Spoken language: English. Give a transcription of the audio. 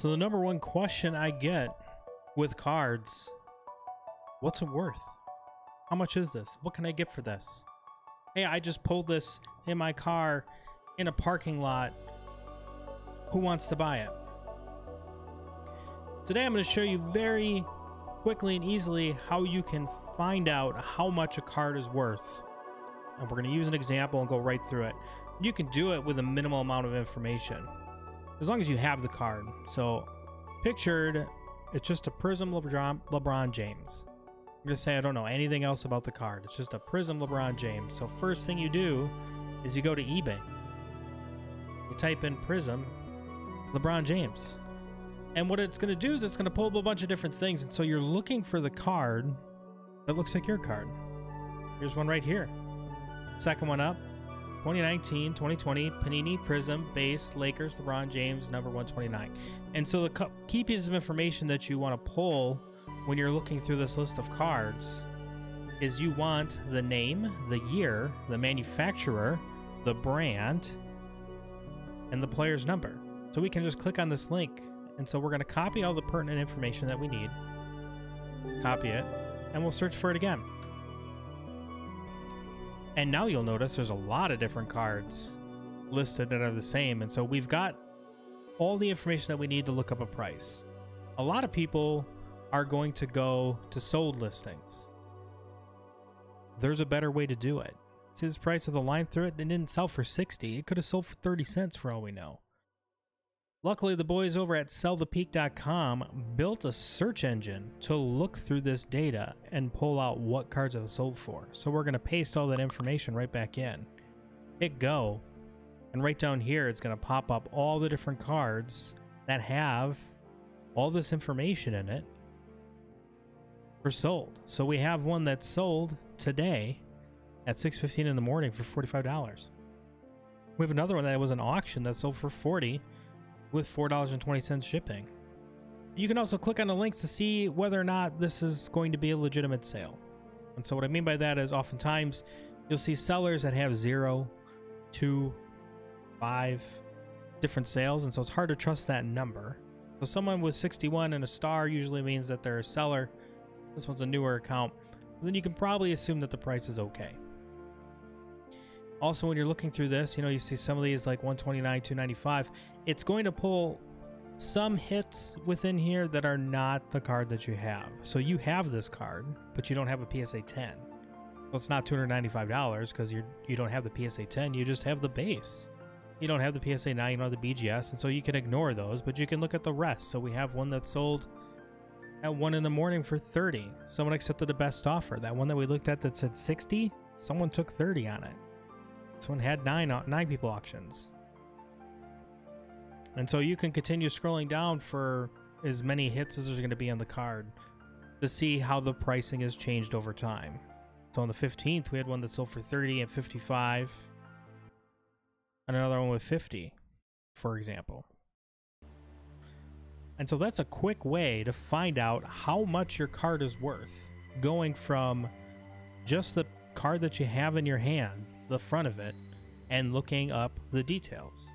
So the number one question I get with cards, what's it worth? How much is this? What can I get for this? Hey, I just pulled this in my car in a parking lot. Who wants to buy it? Today I'm going to show you very quickly and easily how you can find out how much a card is worth. And we're going to use an example and go right through it. You can do it with a minimal amount of information as long as you have the card. So, pictured, it's just a Prizm LeBron, LeBron James. I'm going to say I don't know anything else about the card. It's just a Prizm LeBron James. So, first thing you do is you go to eBay. You type in Prizm LeBron James. And what it's going to do is it's going to pull up a bunch of different things. And so you're looking for the card that looks like your card. Here's one right here. Second one up 2019 2020 Panini Prizm Base Lakers LeBron James number 129. And so the key pieces of information that you want to pull when you're looking through this list of cards is you want the name, the year, the manufacturer, the brand, and the player's number. So we can just click on this link. And so we're going to copy all the pertinent information that we need, copy it, and we'll search for it again. And now you'll notice there's a lot of different cards listed that are the same. And so we've got all the information that we need to look up a price. A lot of people are going to go to sold listings. There's a better way to do it. See this price of the line through it? It didn't sell for 60. It could have sold for 30 cents for all we know. Luckily, the boys over at sellthepeak.com built a search engine to look through this data and pull out what cards are sold for. So we're going to paste all that information right back in. Hit go. And right down here, it's going to pop up all the different cards that have all this information in it for sold. So we have one that's sold today at 6.15 in the morning for $45. We have another one that was an auction that sold for 40 with $4.20 shipping. You can also click on the links to see whether or not this is going to be a legitimate sale. And so, what I mean by that is oftentimes you'll see sellers that have zero, two, five different sales, and so it's hard to trust that number. So, someone with 61 and a star usually means that they're a seller. This one's a newer account. Then you can probably assume that the price is okay. Also, when you're looking through this, you know, you see some of these like 129, 295. It's going to pull some hits within here that are not the card that you have. So you have this card, but you don't have a PSA 10. Well, it's not $295 because you you don't have the PSA 10. You just have the base. You don't have the PSA 9, you don't have the BGS, and so you can ignore those, but you can look at the rest. So we have one that sold at 1 in the morning for 30. Someone accepted the best offer. That one that we looked at that said 60, someone took 30 on it. This one had nine nine people auctions. And so you can continue scrolling down for as many hits as there's going to be on the card to see how the pricing has changed over time. So on the 15th, we had one that sold for 30 and 55, and another one with 50, for example. And so that's a quick way to find out how much your card is worth, going from just the card that you have in your hand the front of it and looking up the details.